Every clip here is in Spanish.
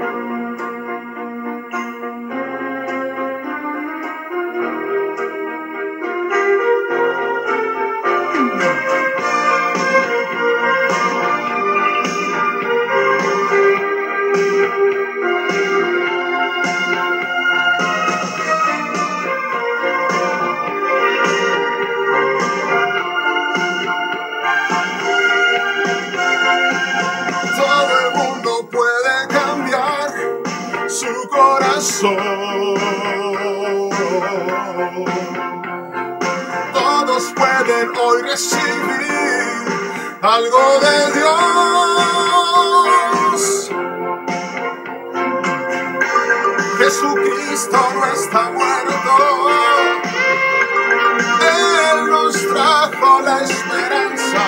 Todo corazón. Todos pueden hoy recibir algo de Dios. Jesucristo no está muerto. Él nos trajo la esperanza.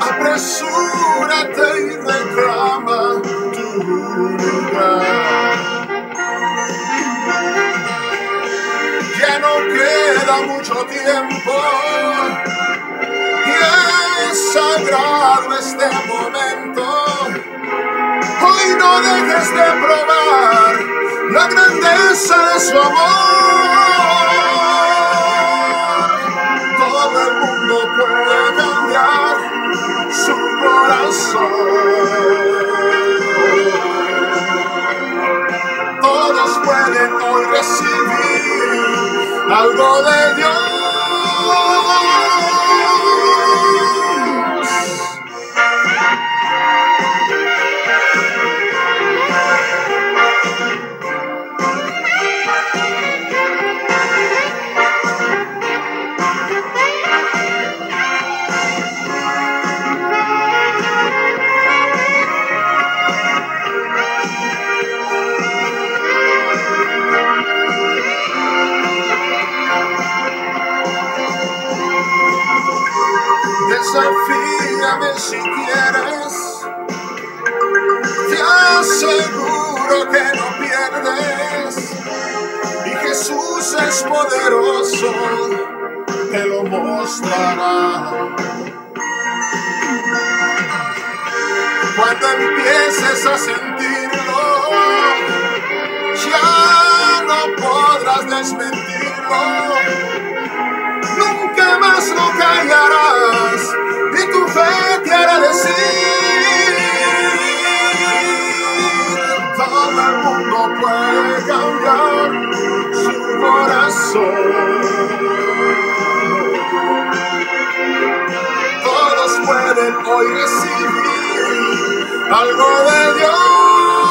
Apresúrate y reclama tu no queda mucho tiempo y es sagrado este momento. Hoy no dejes de probar la grandeza de su amor. Todo el mundo puede cambiar su corazón. Todos pueden hoy recibir algo de Dios. Desafíame si quieres. Te aseguro que no pierdes. Y Jesús es poderoso, te lo mostrará. Cuando empieces a sentirlo, hoy recibí algo de Dios.